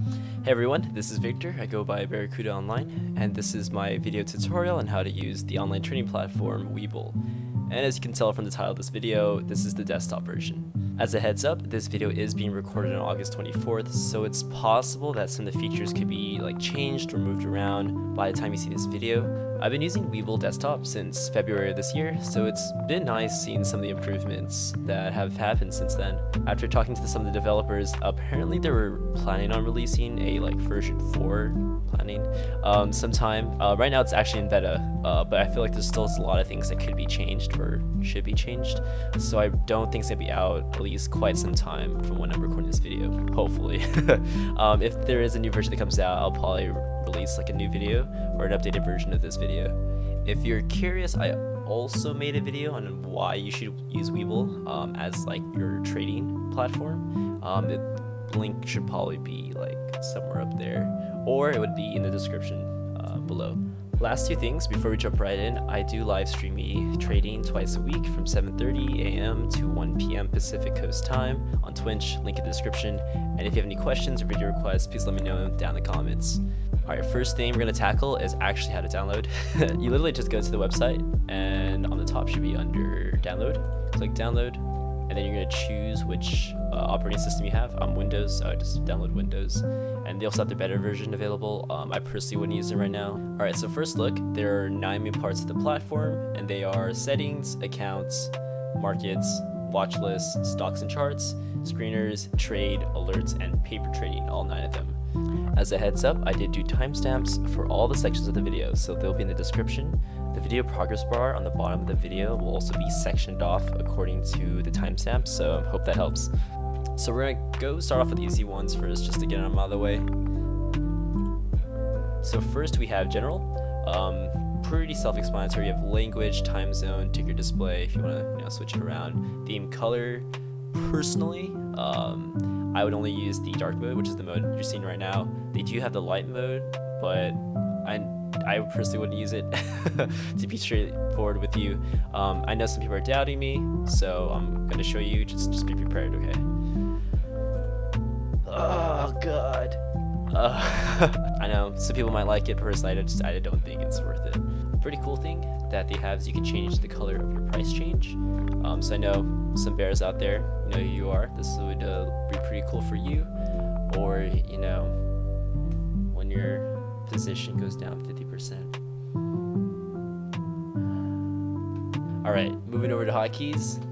Hey everyone, this is Victor. I go by Baracuda Official, and this is my video tutorial on how to use the online trading platform Webull. And as you can tell from the title of this video, this is the desktop version. As a heads up, this video is being recorded on August 24th, so it's possible that some of the features could be like changed or moved around by the time you see this video. I've been using Webull Desktop since February of this year, so it's been nice seeing some of the improvements that have happened since then. After talking to some of the developers, apparently they were planning on releasing a like version 4 planning um, sometime. Uh, right now it's actually in beta, uh, but I feel like there's still a lot of things that could be changed or should be changed, so I don't think it's gonna be out at least quite some time from when I'm recording this video, hopefully. um, if there is a new version that comes out, I'll probably release like a new video or an updated version of this video. If you're curious, I also made a video on why you should use Webull um, as like your trading platform. Um, the link should probably be like somewhere up there, or it would be in the description uh, below. Last two things before we jump right in, I do live stream me trading twice a week from 7.30 a.m. to 1 p.m. Pacific Coast time on Twitch, link in the description. And if you have any questions or video requests, please let me know down in the comments. Alright, first thing we're to tackle is actually how to download. you literally just go to the website and on the top should be under download. Click download and then you're to choose which uh, operating system you have. On Windows, uh, just download Windows. And they also have the beta version available. Um, I personally wouldn't use it right now. Alright, so first look, there are nine main parts of the platform and they are settings, accounts, markets, watch lists, stocks and charts, screeners, trade, alerts, and paper trading, all nine of them. As a heads up, I did do timestamps for all the sections of the video, so they'll be in the description. The video progress bar on the bottom of the video will also be sectioned off according to the timestamps, so hope that helps. So we're gonna go start off with easy ones first, just to get them out of the way. So first we have general. Um, pretty self-explanatory. You have language, time zone, ticker display if you want to you know, switch it around. Theme color. Personally, um, I would only use the dark mode, which is the mode you're seeing right now. They do have the light mode, but I I personally wouldn't use it to be straightforward with you. Um, I know some people are doubting me, so I'm gonna show you. Just just be prepared, okay? Oh god. Uh, I know some people might like it. Personally, I just I don't think it's worth it. Pretty cool thing that they have is you can change the color of your price change. Um, so I know some bears out there, you know who you are. This would uh, be pretty cool for you. Or, you know, when your position goes down 50%. Alright, moving over to hotkeys.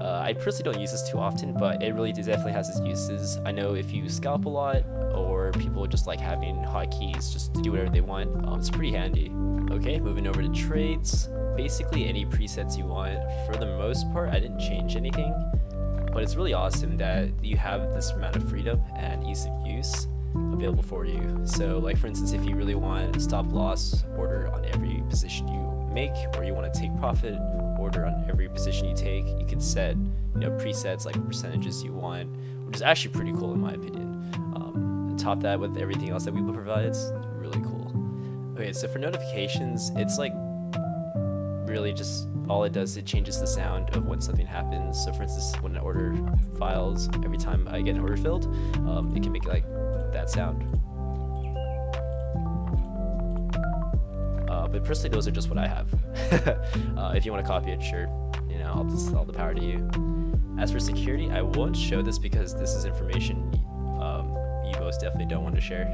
Uh, I personally don't use this too often, but it really definitely has its uses. I know if you scalp a lot, or people just like having hotkeys just to do whatever they want, um, it's pretty handy. Okay, moving over to trades basically any presets you want. For the most part, I didn't change anything, but it's really awesome that you have this amount of freedom and ease of use available for you. So like for instance, if you really want stop loss order on every position make, or you want to take profit order on every position you take, you can set you know presets like percentages you want, which is actually pretty cool in my opinion. Um, top that with everything else that Webull provides, really cool. Okay, so for notifications, it's like really just all it does it changes the sound of when something happens so for instance when an order files every time i get an order filled um, it can make like that sound but personally those are just what i have uh, if you want to copy it sure you know i'll just all the power to you as for security i won't show this because this is information um, you most definitely don't want to share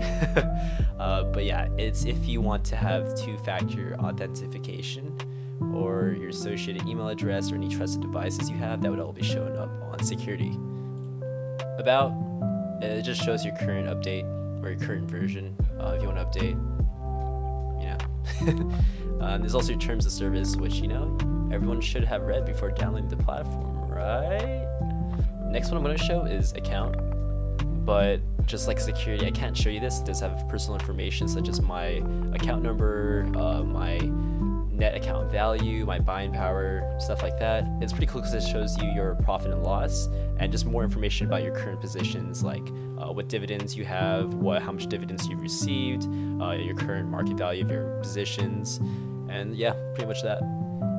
uh, but yeah it's if you want to have two-factor authentication or your associated email address or any trusted devices you have, that would all be showing up on security. About, it just shows your current update or your current version uh, if you want to update. Um, there's also your terms of service, which you know everyone should have read before downloading the platform, right? Next one I'm going to show is account, but just like security, I can't show you this. It does have personal information such as my account number, uh, my net account value, my buying power, stuff like that. It's pretty cool because it shows you your profit and loss and just more information about your current positions, like uh, what dividends you have, what how much dividends you've received, uh, your current market value of your positions, and yeah, pretty much that.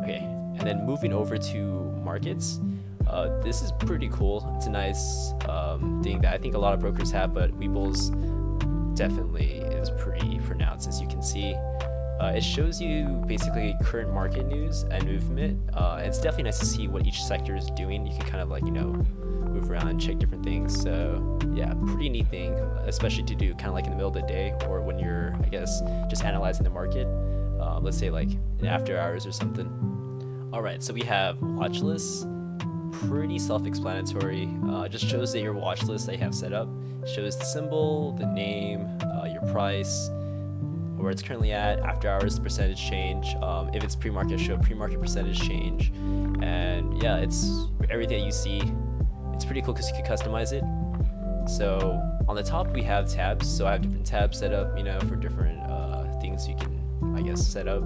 Okay, and then moving over to markets. Uh, this is pretty cool. It's a nice um, thing that I think a lot of brokers have, but Webull's definitely is pretty pronounced as you can see. Uh, it shows you basically current market news and movement. Uh, it's definitely nice to see what each sector is doing. You can kind of like, you know, move around and check different things. So yeah, pretty neat thing, especially to do kind of like in the middle of the day or when you're, I guess, just analyzing the market. Uh, let's say like in after hours or something. All right, so we have watch lists. Pretty self-explanatory. Uh, just shows that your watch list that you have set up shows the symbol, the name, uh, your price, where it's currently at, after hours percentage change, um, if it's pre-market show pre-market percentage change, and yeah, it's everything that you see. It's pretty cool because you can customize it. So on the top we have tabs, so I have different tabs set up, you know, for different uh, things you can, I guess, set up.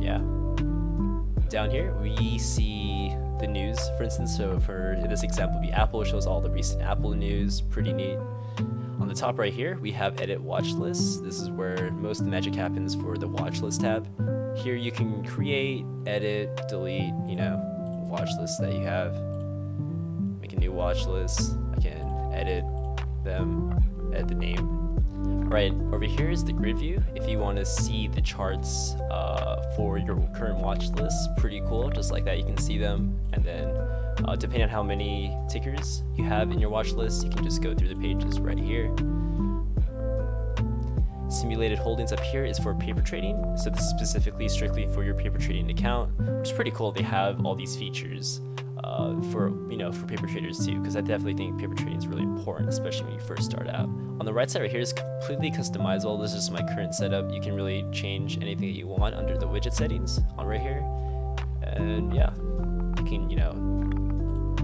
Yeah. Down here we see the news, for instance. So for this example, be Apple shows all the recent Apple news, pretty neat. On the top right here, we have edit watch lists. This is where most of the magic happens for the watch list tab. Here you can create, edit, delete, you know, watch lists that you have. Make a new watch list. I can edit them, edit the name. Right, over here is the grid view. If you want to see the charts uh, for your current watch list, pretty cool. Just like that, you can see them. And then uh, depending on how many tickers you have in your watch list, you can just go through the pages right here. Simulated holdings up here is for paper trading. So this is specifically strictly for your paper trading account, which is pretty cool. They have all these features uh, for you know for paper traders too, because I definitely think paper trading is really important, especially when you first start out. On the right side right here is completely customizable. This is my current setup. You can really change anything that you want under the widget settings on right here, and yeah, you can you know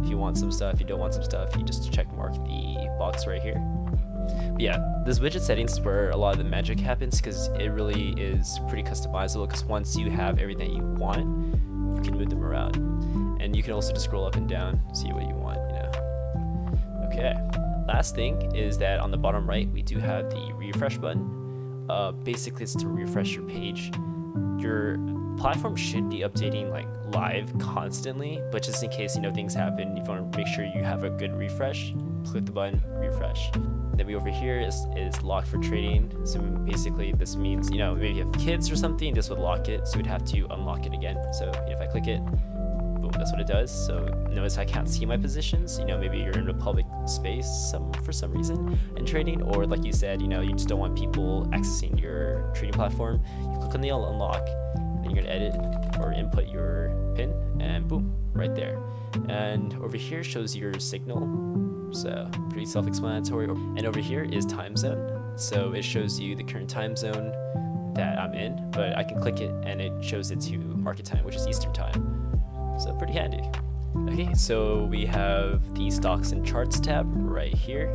if you want some stuff, if you don't want some stuff, you just check mark the box right here. But yeah, this widget settings is where a lot of the magic happens because it really is pretty customizable because once you have everything you want, you can move them around. And you can also just scroll up and down, see what you want, you know. Okay, last thing is that on the bottom right, we do have the refresh button. Uh, basically, it's to refresh your page. Your platform should be updating like live constantly, but just in case you know things happen, you want to make sure you have a good refresh, click the button, refresh. Then we over here is, is locked for trading. So basically this means, you know, maybe you have kids or something, this would lock it, so we'd have to unlock it again. So if I click it, boom, that's what it does. So notice I can't see my positions. You know, maybe you're in a public space some for some reason and trading, or like you said, you know, you just don't want people accessing your trading platform. You click on the unlock, you're gonna edit or input your pin, and boom, right there. And over here shows your signal, so pretty self-explanatory. And over here is time zone, so it shows you the current time zone that I'm in, but I can click it and it shows it to market time, which is Eastern time. So pretty handy. Okay, so we have the stocks and charts tab right here.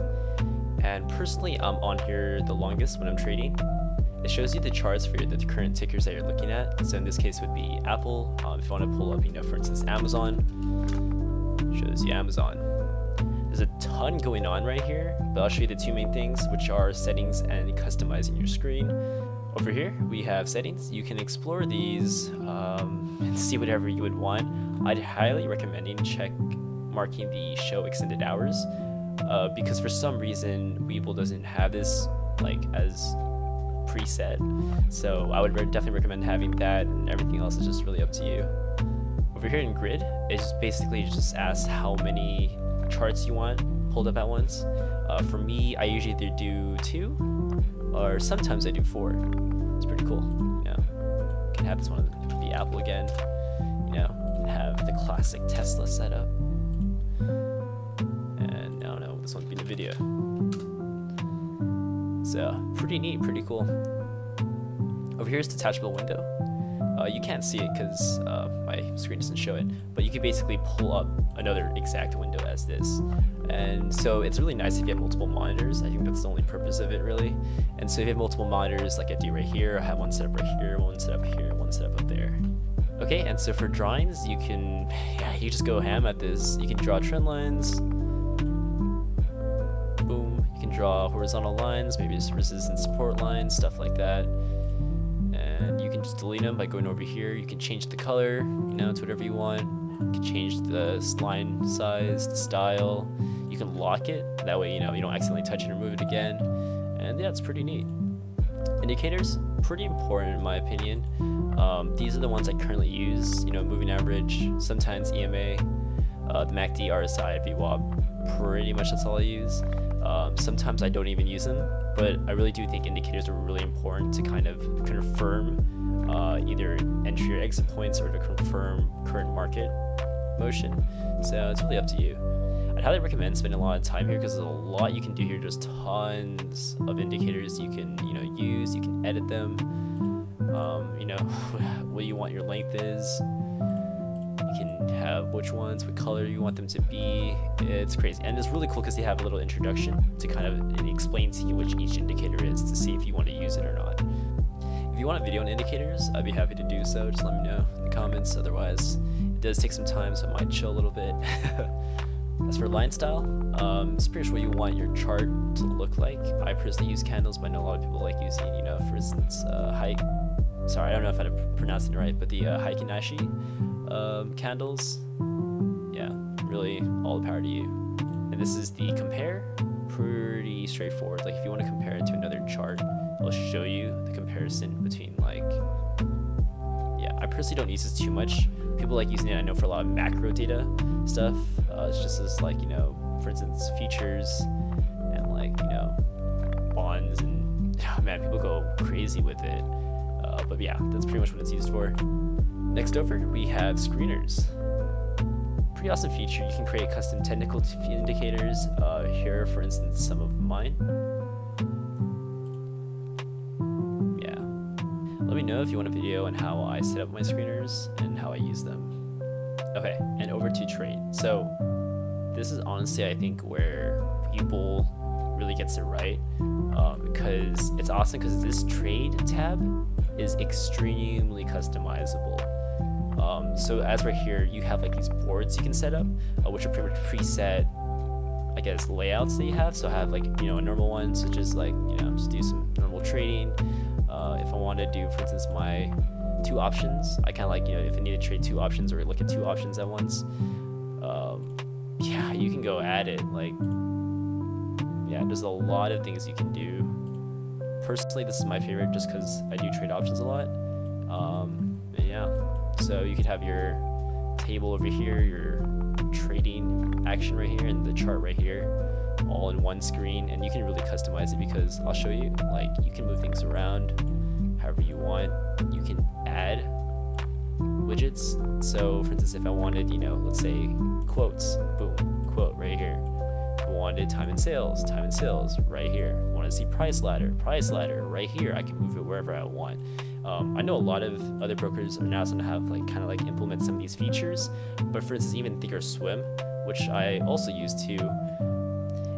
And personally, I'm on here the longest when I'm trading. It shows you the charts for the current tickers that you're looking at. So in this case would be Apple. Um, if you want to pull up, you know, for instance, Amazon, shows you Amazon. There's a ton going on right here, but I'll show you the two main things, which are settings and customizing your screen. Over here, we have settings. You can explore these um, and see whatever you would want. I'd highly recommend check marking the show extended hours uh, because for some reason Webull doesn't have this like as preset. So I would definitely recommend having that and everything else is just really up to you. Over here in grid, it just basically just asks how many charts you want pulled up at once. Uh, for me, I usually either do two or sometimes I do four. It's pretty cool. You know, can have this one be Apple again. You know, have the classic Tesla setup. And I don't know, this one's being a So pretty neat, pretty cool. Over here is detachable window. Uh, you can't see it because uh, my screen doesn't show it, but you can basically pull up another exact window as this. And so it's really nice if you have multiple monitors. I think that's the only purpose of it really. And so if you have multiple monitors, like I do right here, I have one set up right here, one set up here, one set up up there. Okay, and so for drawings, you can, yeah, you just go ham at this. You can draw trend lines, draw horizontal lines, maybe just resistance support lines, stuff like that. And you can just delete them by going over here. You can change the color, you know, to whatever you want. You can change the line size, the style. You can lock it. That way, you know, you don't accidentally touch it or move it again. And yeah, it's pretty neat. Indicators, pretty important in my opinion. Um, these are the ones I currently use, you know, moving average, sometimes EMA, uh, the MACD, RSI, VWAP, pretty much that's all I use. Um, sometimes I don't even use them, but I really do think indicators are really important to kind of confirm uh, either entry or exit points or to confirm current market motion. So it's really up to you. I'd highly recommend spending a lot of time here because there's a lot you can do here. There's tons of indicators you can you know use. You can edit them. Um, you know what you want your length is can have which ones, what color you want them to be. It's crazy. And it's really cool because they have a little introduction to kind of explain to you which each indicator is to see if you want to use it or not. If you want a video on indicators, I'd be happy to do so. Just let me know in the comments. Otherwise, it does take some time, so I might chill a little bit. As for line style, um, it's pretty much what you want your chart to look like. I personally use candles, but I know a lot of people like using, you know, for instance, uh, height. Sorry, I don't know if I pronounced it right, but the uh, Heikin Ashi um, candles. Yeah, really all the power to you. And this is the compare. Pretty straightforward. Like if you want to compare it to another chart, it'll show you the comparison between like, yeah, I personally don't use this too much. People like using it, I know for a lot of macro data stuff. Uh, it's just as like, you know, for instance, features and like, you know, bonds and oh man, people go crazy with it. Uh, but yeah, that's pretty much what it's used for. Next over, we have screeners. Pretty awesome feature. You can create custom technical indicators. Uh, here, for instance, some of mine. Yeah. Let me know if you want a video on how I set up my screeners and how I use them. Okay, and over to trade. So this is honestly, I think, where people really gets it right um, because it's awesome because this trade tab is extremely customizable. Um, so as we're here, you have like these boards you can set up, uh, which are pretty much preset, I guess, layouts that you have. So I have like, you know, a normal one, such as like, you know, just do some normal trading. Uh, if I want to do, for instance, my two options, I kind of like, you know, if I need to trade two options or look at two options at once, um, yeah, you can go at it. Like, yeah, there's a lot of things you can do. Personally, this is my favorite just because I do trade options a lot. Um, yeah. So you could have your table over here, your trading action right here, and the chart right here, all in one screen. And you can really customize it because I'll show you, like you can move things around however you want. You can add widgets. So for instance, if I wanted, you know, let's say quotes, boom, quote right here. Wanted time and sales, time and sales right here. Want to see price ladder, price ladder right here. I can move it wherever I want. Um, I know a lot of other brokers are now starting to have like kind of like implement some of these features, but for instance, even Thinkorswim, which I also use too,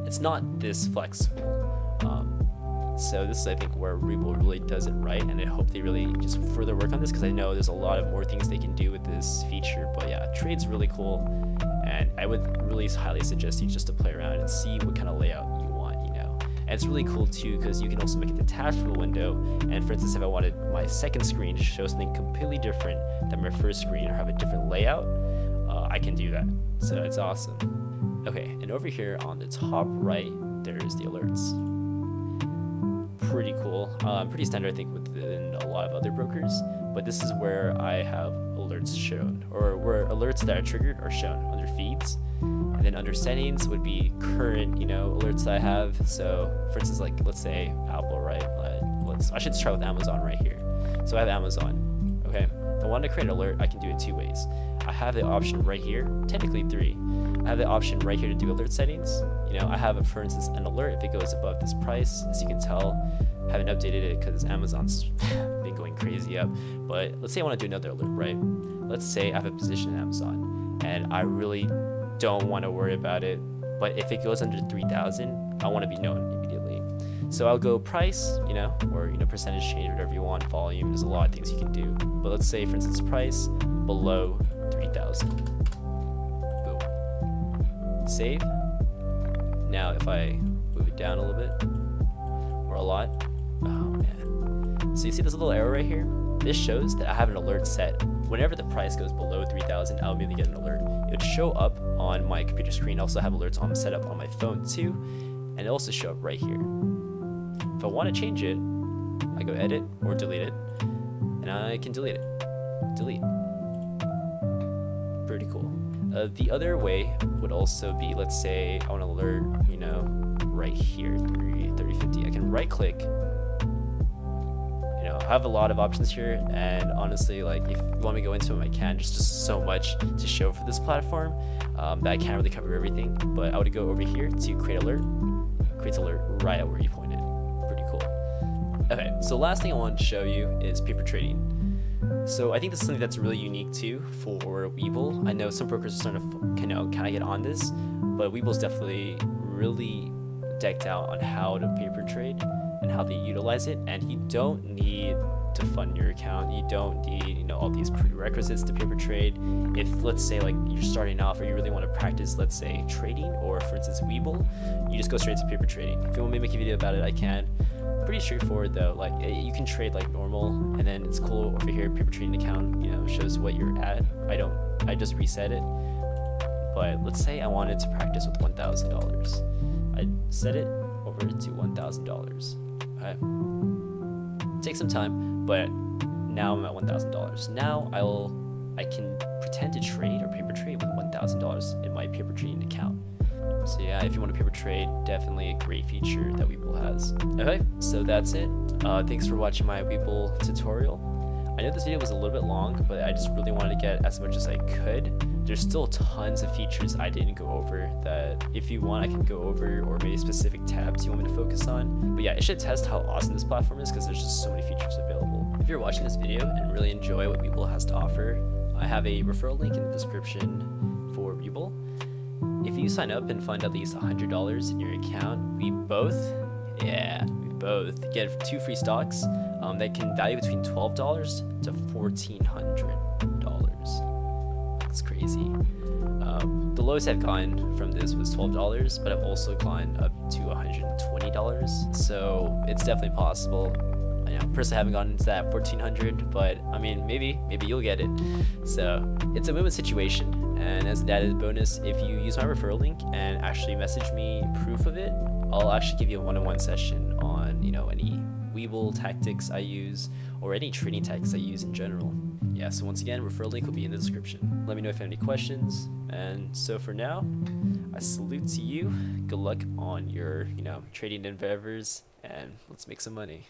it's not this flexible. Um, so this is I think where Webull really does it right, and I hope they really just further work on this because I know there's a lot of more things they can do with this feature. But yeah, trade's really cool, and I would really highly suggest you just to play around and see what kind of layout and it's really cool too because you can also make a detachable window. And for instance, if I wanted my second screen to show something completely different than my first screen or have a different layout, uh, I can do that. So it's awesome. Okay, and over here on the top right, there's the alerts. Pretty cool. Um, pretty standard, I think, within a lot of other brokers. But this is where I have alerts shown, or where alerts that are triggered are shown under feeds. And then under settings would be current, you know, alerts I have. So for instance, like let's say Apple, right? Let's I should try with Amazon right here. So I have Amazon. Okay. If I want to create an alert, I can do it two ways. I have the option right here, technically three. I have the option right here to do alert settings. You know, I have, for instance, an alert if it goes above this price. As you can tell, I haven't updated it because Amazon's been going crazy up. But let's say I want to do another alert, right? Let's say I have a position in Amazon and I really don't want to worry about it. But if it goes under 3,000, I want to be known immediately. So I'll go price, you know, or you know percentage change, whatever you want, volume. There's a lot of things you can do. But let's say, for instance, price below 3,000. Boom. Save. Now if I move it down a little bit, or a lot, oh man. So you see this little arrow right here? This shows that I have an alert set. Whenever the price goes below 3,000, I'll immediately get an alert. It would show up on my computer screen. I also have alerts on set up on my phone too, and it also show up right here. If I want to change it, I go edit or delete it, and I can delete it. Delete. Pretty cool. Uh, the other way would also be, let's say I want to alert, you know, right here, 30, 30, 50. I can right click. I have a lot of options here, and honestly, like if you want me to go into them, I can. Just just so much to show for this platform um, that I can't really cover everything. But I would go over here to create alert, create alert right at where you pointed. Pretty cool. Okay, so last thing I want to show you is paper trading. So I think this is something that's really unique too for Webull. I know some brokers are starting to you know kind of get on this, but Webull's definitely really decked out on how to paper trade and how they utilize it. And you don't need to fund your account. You don't need you know all these prerequisites to paper trade. If let's say like you're starting off or you really want to practice, let's say trading or for instance Webull, you just go straight to paper trading. If you want me to make a video about it, I can pretty straightforward though. Like eh, you can trade like normal, and then it's cool over here. Paper trading account, you know, shows what you're at. I don't. I just reset it. But let's say I wanted to practice with one thousand dollars. I set it over to one thousand dollars. Okay. Take some time, but now I'm at one thousand dollars. Now I'll I can pretend to trade or paper trade with one thousand dollars in my paper trading account. So yeah, if you want to paper trade, definitely a great feature that Webull has. Okay, so that's it. Uh, thanks for watching my Webull tutorial. I know this video was a little bit long, but I just really wanted to get as much as I could. There's still tons of features I didn't go over that if you want I can go over or maybe specific tabs you want me to focus on. But yeah, it should test how awesome this platform is because there's just so many features available. If you're watching this video and really enjoy what Webull has to offer, I have a referral link in the description for Webull. If you sign up and find at least $100 in your account, we both, yeah, both get two free stocks um, that can value between $12 to $1,400. That's crazy. Um, the lowest I've gone from this was $12, but I've also gone up to $120. So it's definitely possible. I know, personally haven't gotten into that 1400 but I mean, maybe, maybe you'll get it. So it's a movement situation and as an added bonus, if you use my referral link and actually message me proof of it, I'll actually give you a one-on-one session on, you know, any Webull tactics I use or any trading tactics I use in general. Yeah, so once again, referral link will be in the description. Let me know if you have any questions. And so for now, I salute to you. Good luck on your, you know, trading endeavors and let's make some money.